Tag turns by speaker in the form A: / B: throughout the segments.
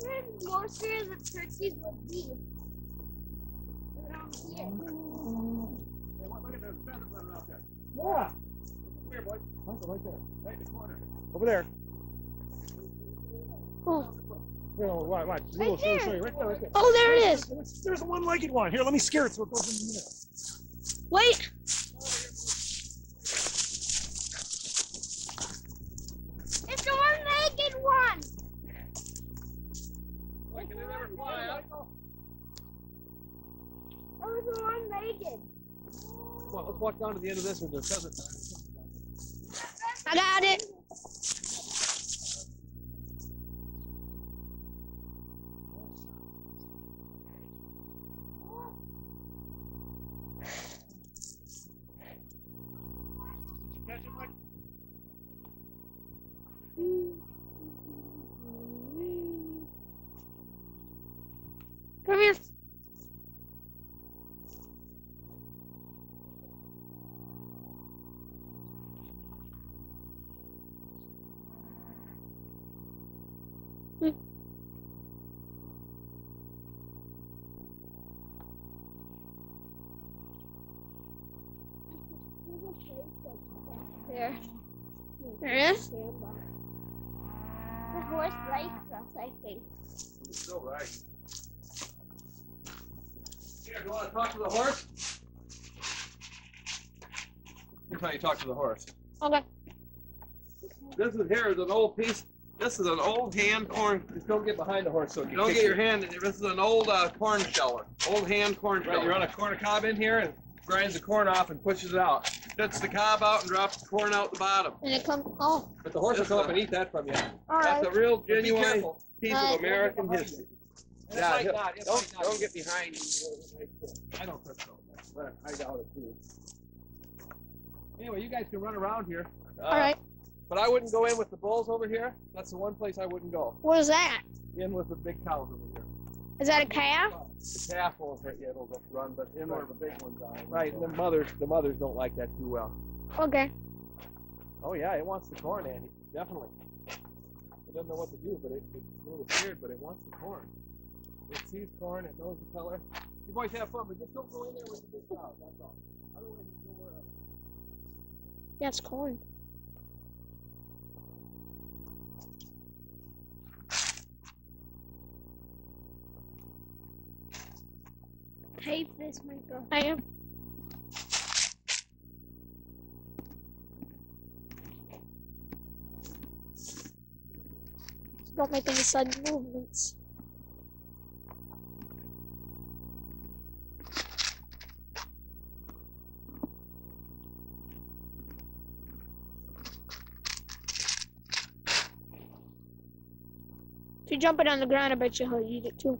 A: Where most of the turkeys would be. Around here.
B: Hey, look look at those feathers running out there.
C: Yeah.
B: Come here, boy.
C: Michael, right there.
B: Right in the corner.
C: Over there.
A: Oh,
C: Here, watch, watch.
A: Right
C: show, show
A: there.
C: you. Right there, right there.
A: oh there it is.
C: There's, there's a one-legged one. Here, let me scare it so it goes in the middle.
A: Wait. It's a one-legged one.
B: Boy, can it ever fly out?
A: It was a one-legged.
B: Let's walk down to the end of this one. There pheasant.
A: I got it.
B: Catch it, Mike.
A: Come here. There. There it is. The horse likes us, I think.
B: It's still right. Here, do you want to talk to the horse? Here's how you talk to the horse.
A: Okay.
B: This is here is an old piece. This is an old hand corn. Just don't get behind the horse, so you don't get your hand. in there. This is an old uh, corn sheller. Old hand corn sheller. You run a corn cob in here and grinds the corn off and pushes it out. Spits the cob out and drops the corn out the bottom.
A: And it comes. Oh,
B: But the horse will come up and eat that from you.
A: all
B: That's
A: right.
B: a real genuine piece
A: Uh,
B: of American history. Yeah,
C: might
B: he'll-
C: not, it
B: don't,
C: might not.
B: don't get behind him. I don't think so, but I doubt it too. Anyway, you guys can run around here. Uh,
A: All right.
B: But I wouldn't go in with the bulls over here. That's the one place I wouldn't go.
A: What is that?
B: In with the big cows over here.
A: Is that a calf?
B: The calf won't hurt you. It'll just run, but in where the big ones are. Right, and the mothers, the mothers don't like that too well.
A: Okay.
B: Oh yeah, it wants the corn, Andy. Definitely. It doesn't know what to do, but it, it's a little scared, but it wants the corn. It sees corn, it knows the color. You boys have fun, but just don't go in there with the big cows, that's all. Otherwise, you can go where else.
A: Yeah, it's corn. Tape this, Michael. I am. Don't make any sudden movements. If you jump it on the ground, I bet you he'll eat it too.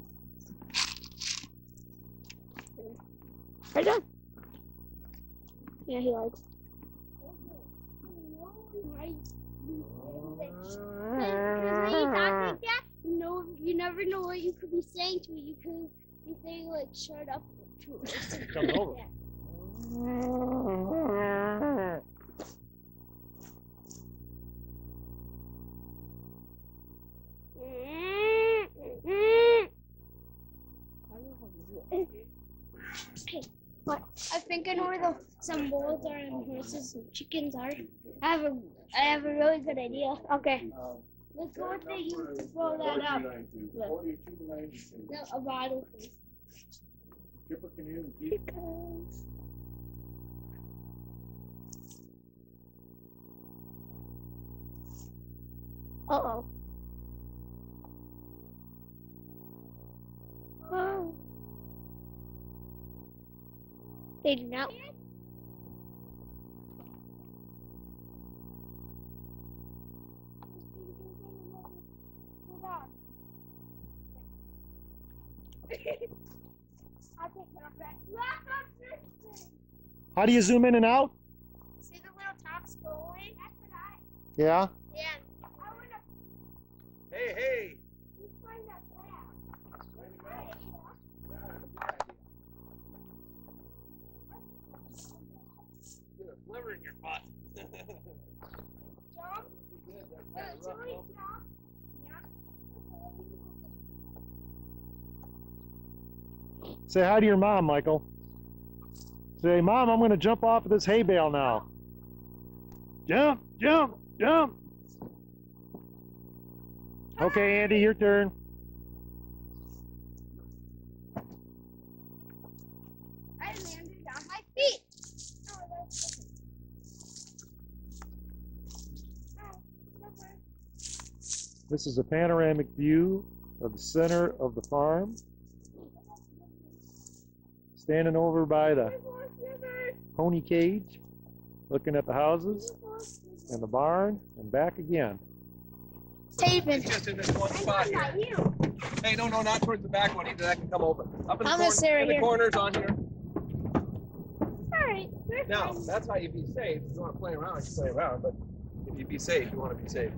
A: Right on. Yeah, he likes. Because when you talk like that, you know, you never know what you could be saying to it. You could be saying like, "Shut up." To it. or something
C: Coming
A: like
C: over.
A: that. Okay, but I think I know where the some bulls are and horses and chickens are. I have a I have a really good idea. Okay, let's go with the you to throw that up. No, a bottle. please.
B: Skipper canoe
A: Because Uh oh. Oh. They do not.
C: How do you zoom in and out?
A: See the little tops going? That's what I.
C: Yeah.
A: Yeah. I want to
B: Hey, hey!
A: find that back.
B: Get a sliver in your butt.
A: jump? Uh, should we jump? Yeah.
C: Say hi to your mom, Michael. Say, Mom, I'm going to jump off of this hay bale now. Jump, jump, jump. Okay, Andy, your turn.
A: I landed on my feet. Oh, that's oh, okay.
C: This is a panoramic view of the center of the farm. Standing over by the pony cage, looking at the houses and the barn and back again.
A: Taping.
B: It's just in this one spot here.
A: You.
B: Hey, no, no, not towards the back one. Either that can come over. Up in the,
A: I'm
B: corner,
A: stay right
B: in the
A: here.
B: corners on here.
A: All right. we're
B: Now, that's how you be safe. If you want to play around, you play around. But if you be safe, you want to be safe.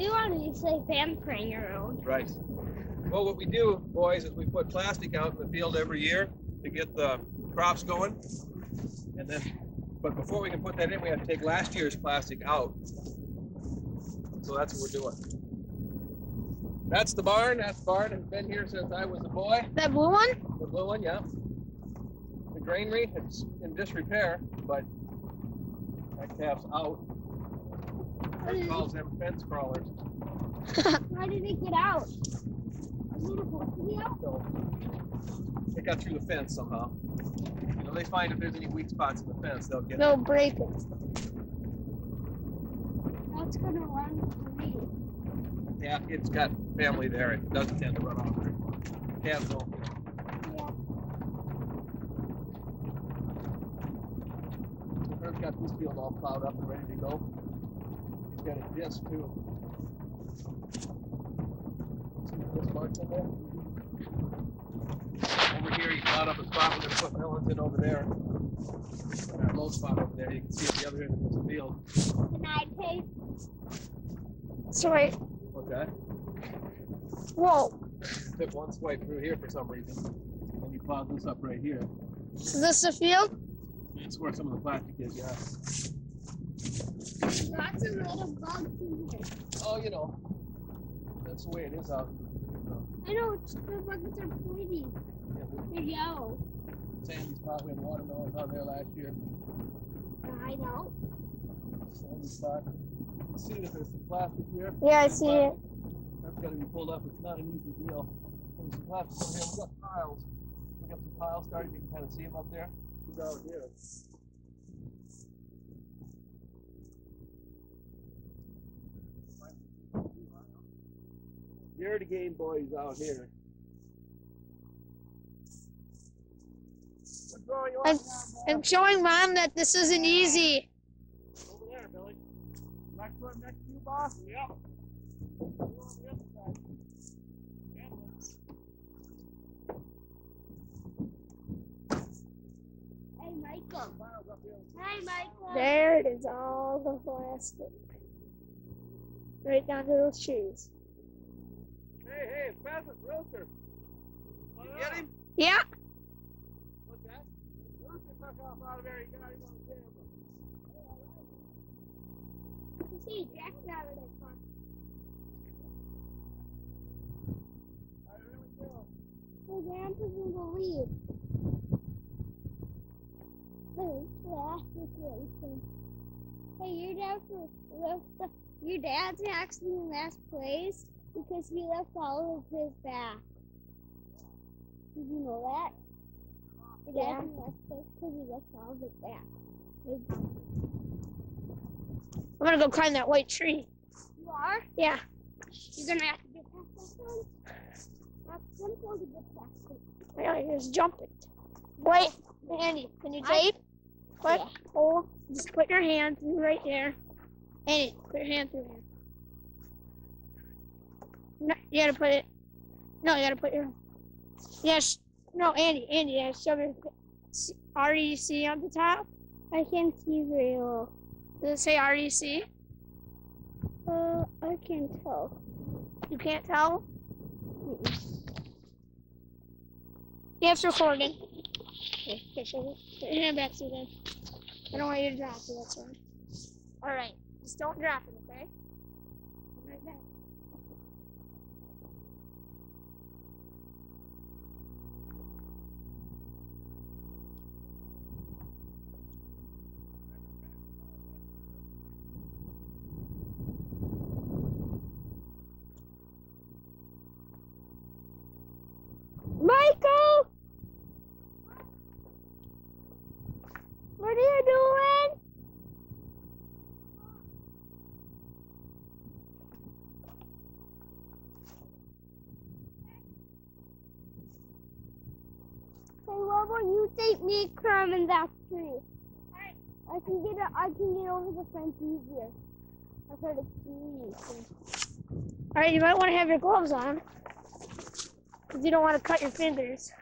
A: We want to and praying around.
B: Right. Well, what we do, boys, is we put plastic out in the field every year to get the crops going. And then, but before we can put that in, we have to take last year's plastic out. So that's what we're doing. That's the barn. That's the barn. It's been here since I was a boy.
A: That blue one?
B: The blue one, yeah. The granary, it's in disrepair, but that calf's out.
A: Is
B: calls them fence crawlers.
A: How did it get out? Beautiful. Yeah.
B: So it got through the fence somehow. You know, they find if there's any weak spots in the fence, they'll get
A: They'll break it. That's gonna run.
B: Yeah, it's got family there. It doesn't tend to run off very far. Don't.
A: Yeah.
B: Got this field all plowed up and ready to go. He's got a disc too. See the disc marks in there? Over here, he plowed up a spot we're gonna put melons in over there. And our low spot over there, you can see at the other end of this field.
A: Can I take? Sorry.
B: Okay.
A: Whoa.
B: Took one swipe through here for some reason. And you plowed this up right here.
A: Is this a field?
B: That's where some of the plastic is, yeah.
A: Lots of little bugs in here.
B: Oh, you know. That's the way it is out.
A: I know it's, the bugs are pretty.
B: Yeah,
A: They're yellow.
B: the Sandy spot, we had watermelons out there last year.
A: I know.
B: Sandy spot. You see that there's some plastic here.
A: Yeah, I see it.
B: That's gotta be pulled up. It's not an easy deal. There's some plastic on here. We got piles. We got some piles started. You can kind of see them up there. Who's out here? You're the game boys out here. What's going on?
A: And, and showing mom that this isn't easy.
B: Over there, Billy. Next one, next to you, boss? Yep.
A: Hey, Michael. Hey, Michael. There it is, all the plastic. Right down to those trees.
B: Hey, hey, it's Bassett Rooster. You get him?
A: Yeah.
B: What's that? Rooster took off out of there. He got him on camera.
A: You see, Jack's out of that car.
B: I really will.
A: Hey, Grandpa's in the lead. Oh, plastic racing. Hey, your dad left your dad's actually in last place because he left all of his back. Did you know that? Dad's in last place because he left all of his back. I'm gonna go climb that white tree. You are? Yeah. You're gonna have to get past that one. That's simple to get past it. Yeah, just jump it. Wait, Andy, can you tape? Put, hold, just put your hand through right there. Andy, put your hand through there. No, you gotta put it. No, you gotta put your. Yes. No, Andy, Andy, yeah, shove C- REC on the top. I can't see very well. Does it say REC? Uh, I can't tell. You can't tell? Yeah, it's recording. Okay, okay, it. Put your hand back to then. I don't want you to drop it, that's why. Alright, Just don't drop it, okay? Right back. What about you take me climbing that tree? I can get a, I can get over the fence easier. I've heard it's easy. Alright, you might want to have your gloves on. Because you don't want to cut your fingers.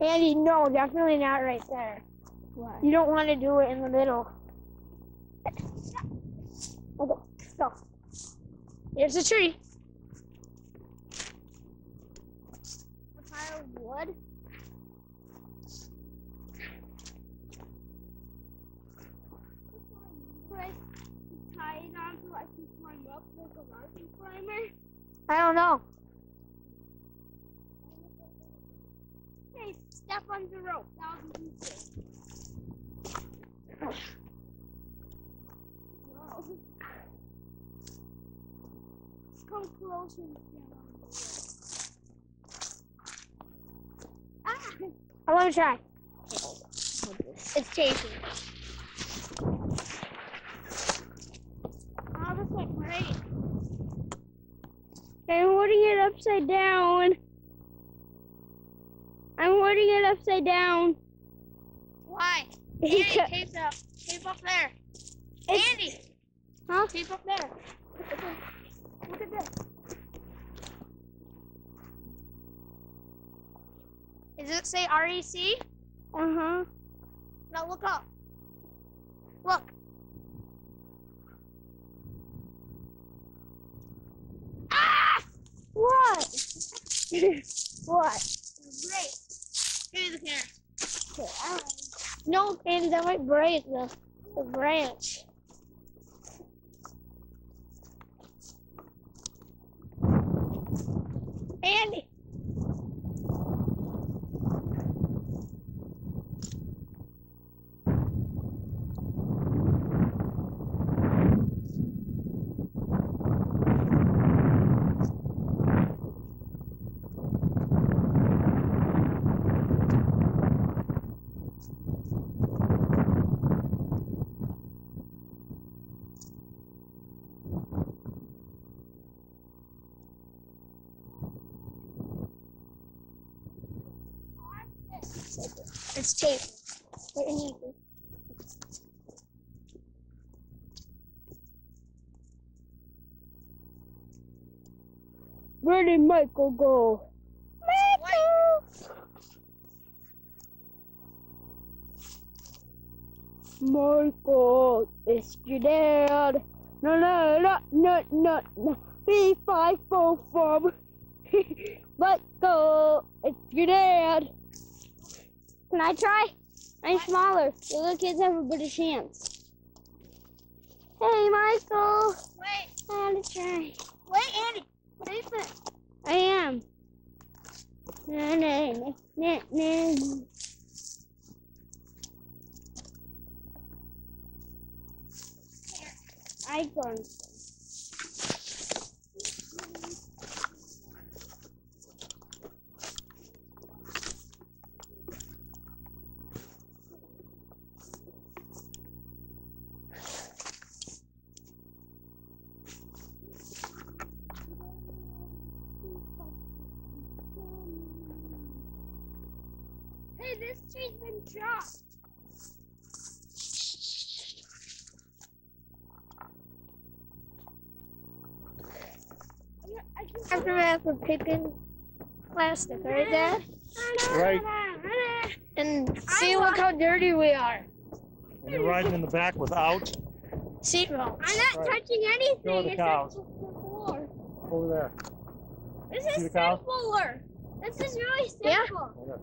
A: Andy, no, definitely not right there.
D: What?
A: You don't want to do it in the middle. Okay, go. Here's the tree. A pile of wood. Like, tie it on so I can climb up like a mountain climber? I don't know. Hey, step on the rope. That would be easy. Whoa. Come close and stand on the rope. Ah! I want to try. It's chasing. Oh, this looks great. I'm holding it upside down. Holding it upside down.
D: Why? Andy, tape up. Tape up there.
A: It's-
D: Andy,
A: Huh?
D: tape up there.
A: Look at this.
D: Does it say REC?
A: Uh huh.
D: Now look up. Look.
A: Ah! What? what?
D: Great. Me the.
A: No, Andy, that might break the, the branch. Andy. It's tape. Wait, I need Where did Michael go? Michael! Michael, it's your dad. No, no, no, no, no, no. B five four four. Michael, it's your dad. Can I try? I'm smaller. The little kids have a better chance. Hey, Michael.
D: Wait,
A: I want to try.
D: wait, Andy. Tape it.
A: I am. Na, na, na, na, na. iPhone. Hey, this tree's been dropped. After that, we're picking plastic, right, Dad?
C: Right.
A: And see, look how dirty we are.
C: And you're riding in the back without.
D: Seatbelt.
A: I'm not
C: Right.
A: touching anything.
C: Go to the
A: it's
C: cows.
A: just the floor.
C: Over there.
A: This
C: See
A: is
C: the cows?
A: simpler. This is really
D: Yeah.
A: simple.
C: Okay.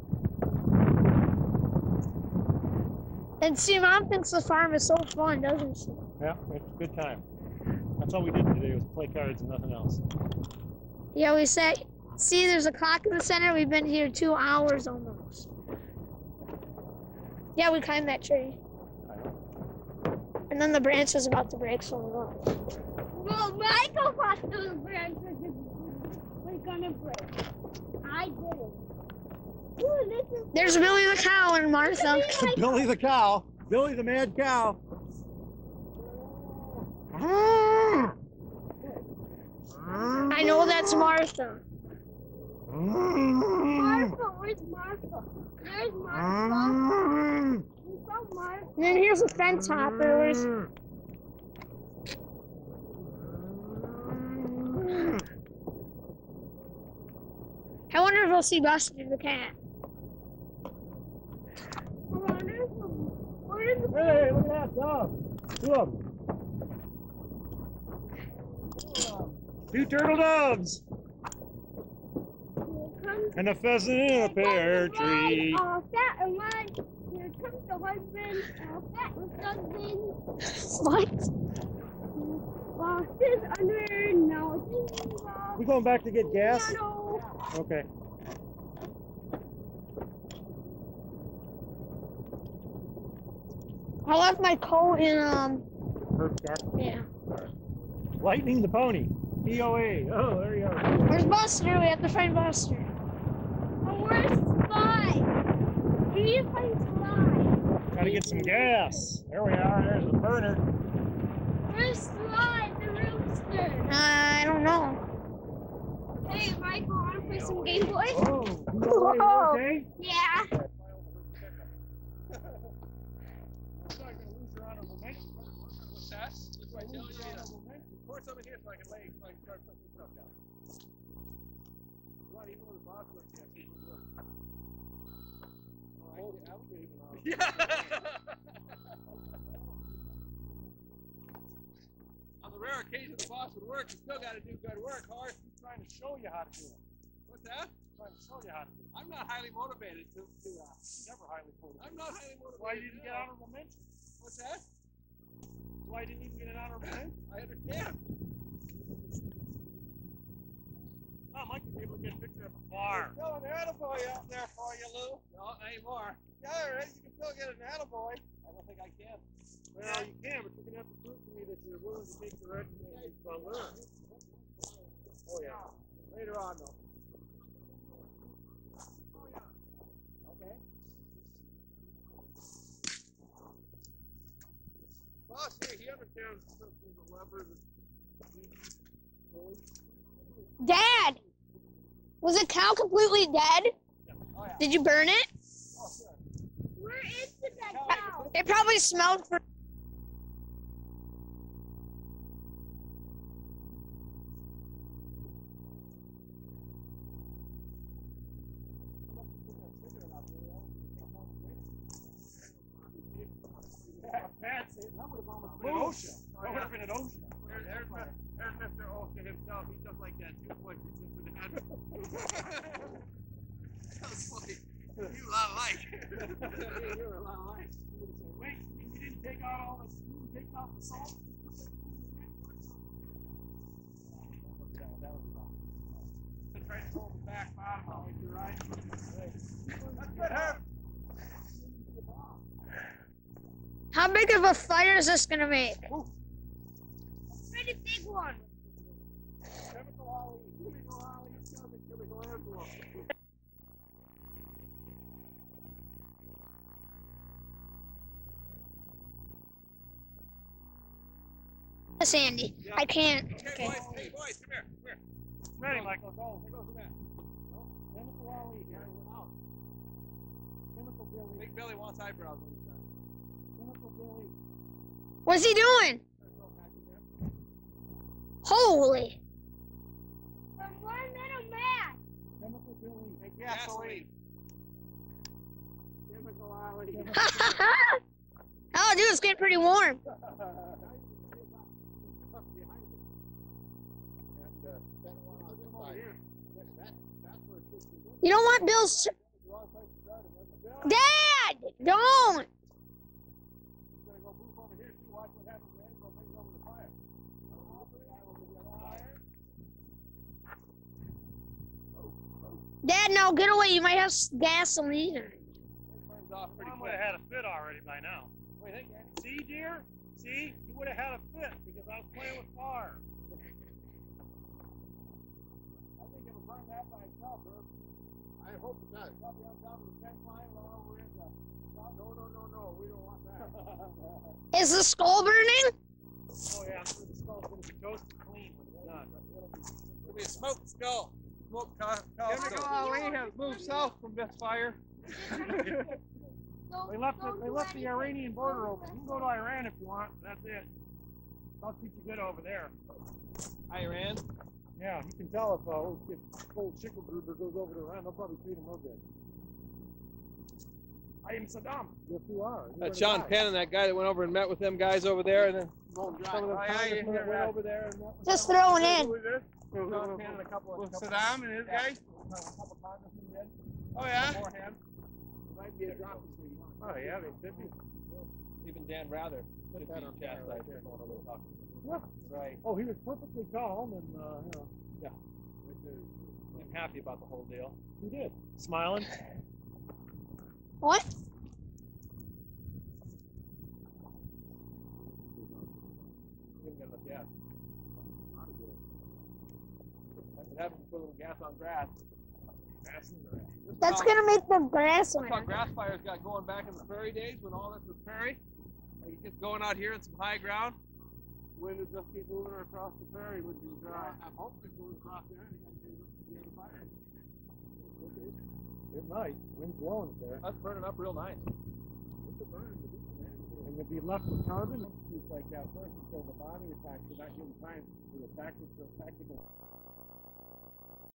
D: And see, mom thinks the farm is so fun, doesn't she?
C: Yeah, it's a good time. That's all we did today was play cards and nothing else.
D: Yeah, we said, see, there's a clock in the center. We've been here two hours almost. Yeah, we climbed that tree. And then the branch was about to break, so we went.
A: Well, Michael thought those branches were gonna break. I didn't. Ooh, this is
D: There's Billy the cow and Martha.
C: Billy the cow. Billy the mad cow. Ah.
D: I know that's Martha.
A: Martha. Where's Martha? There's Martha. We found Martha.
D: And then here's a fence hopper. I wonder if we'll see Buster the cat.
A: Where is the
C: Hey, look at that dove. Two of them. Two turtle doves. And a pheasant in a pear tree.
A: All fat and one. Here comes the husband. All fat with husband.
D: What?
A: Boss is under. Now it's in the
C: We going back to get gas?
A: piano.
C: Okay.
D: I left my coat in um
C: Herb's car.
D: yeah.
C: Lightning the pony. POA. Oh, there you are.
D: Where's Buster? We have to find Buster.
A: And where's Sly? We need to find Sly.
C: Gotta get some gas. There we are. There's the burner.
A: Where's Sly, the rooster?
D: Uh, I don't know.
A: Hey, Michael, wanna play some Game Boy?
C: Oh, you all right? You okay?
A: Yeah.
E: What's that? That's why I tell you, yeah. Pour some in here so I can lay, so I can start putting this stuff down. Even though the yeah, it. Oh, I- would leave it on. On the rare occasion the boss would work, you still gotta do good work, Horace.
C: He's trying to show you how to do it.
E: What's that?
C: He's trying to show you how to do it.
E: I'm not highly motivated to do that.
C: Uh, never highly motivated.
E: I'm not highly motivated.
C: Why you didn't get honorable mention?
E: What's that?
C: Why didn't you get an honorable mention?
E: I understand.
C: Oh, Mike would be able to get a picture of a bar.
E: Still an attaboy out there for you, Lou. No, not anymore. Yeah, all right. You can still get an attaboy. I don't think I can.
C: Well, you can, but you're gonna have to prove to me that you're willing to take the recommendation from her.
E: Oh, yeah. Later on, though. Oh, yeah. Okay. Boss, here, he understands something the levers and
D: Dad, was the cow completely dead?
E: Oh, yeah.
D: Did you burn it?
E: Oh, sure.
A: Where is the that cow?
D: It probably smelled for.
C: That's it. That would have almost been an OSHA. That would have been an OSHA.
E: There, there's, there's Mr. Osha himself. He's just like that two point six in the head. That's funny. You a lot alike. You're a lot alike.
C: Wait, you didn't take out all the, you didn't take out the salt?
E: Tried to pull the back bottom out, you're right. That's good, Herb.
D: How big of a fire is this gonna make?
A: Pretty big one.
E: Chemical Ollie, chemical Ollie, chemical, chemical Angela.
D: Sandy, I can't.
E: Okay,
D: Okay.
E: boys, hey, boys, come here, come here.
C: Ready, Michael, go.
E: Here goes the man.
C: Chemical Ollie, there, went out. Chemical Billy,
E: Big Billy wants eyebrows on his back.
D: What's he doing?
E: There's no back in there.
D: Holy!
A: One little man.
C: Chemical Billy.
E: Gasoline. Chemical Ollie.
D: oh, dude, it's getting pretty warm.
E: truck behind it. And, uh, then one on this side. That, that, that's where it should be.
D: You don't want Bill's. Tr-
E: The wrong place to drive it. Bill,
D: Dad, don't.
E: He's gonna go move over here, see, watch what happens, man, go bring it over the fire. Fire.
D: Dad, now get away. You might have gasoline.
B: It burns off pretty
E: Mom
B: quick.
E: would have had a fit already by now. What do you think, Andy? See, dear? See? You would have had a fit because I was playing with fire. I think it'll burn that by itself, Herb. I hope it does. Probably on top of the fence line, right over in the. No, no, no, no, we don't want that.
D: Is the skull burning?
E: oh, yeah, I'm sure the skull's gonna be toasted clean when it's done. It'll be
B: a smoked skull. Smoked cow, cow
E: Chemical
B: skull.
E: Irene has moved south from this fire. They left the, they left the. Iranian border open. You can go to Iran if you want. That's it. I'll treat you good over there.
B: Iran.
E: Yeah, you can tell if uh, if old Schickelgruber goes over to Iran, they'll probably treat him real good. I am Saddam. Yes, you are. You
B: That's
E: were the
B: Sean
E: guy.
B: Penn and that guy that went over and met with them guys over there, and then
E: Some of them
B: yeah,
E: congressmen
B: you
E: that
B: hear
E: went over there and met with
D: Just throwing in.
E: Who is this? Sean Penn and a couple of
B: with
E: couple-
B: Saddam and his
E: yeah,
B: guys.
E: a couple congressmen did
B: Oh yeah.
E: beforehand. Might be a drop this week. Oh yeah, they should be.
B: Even Dan Rather.
E: Put
B: should
E: that
B: be
E: on fire right there.
B: going over and talking.
E: Yeah.
B: Right.
E: Oh, he was perfectly calm and uh, you know.
B: Yeah. I'm happy about the whole deal.
E: He did. Smiling.
D: What?
B: Didn't get enough gas. That's what happens when you put a little gas on grass.
E: Grass grass.
D: That's gonna make the grass
B: That's how grass fires got going back in the prairie days when all this was prairie. Like you just going out here in some high ground.
E: Wind would just keep moving across the prairie would be dry. I'm hoping it's moving across there and then the other fire. It might. Wind's blowing it there.
B: That's burning up real nice.
E: It's a burn. And you'll be left with carbon. It's like that first until the body attacks. You're not getting time for the tactical, tactical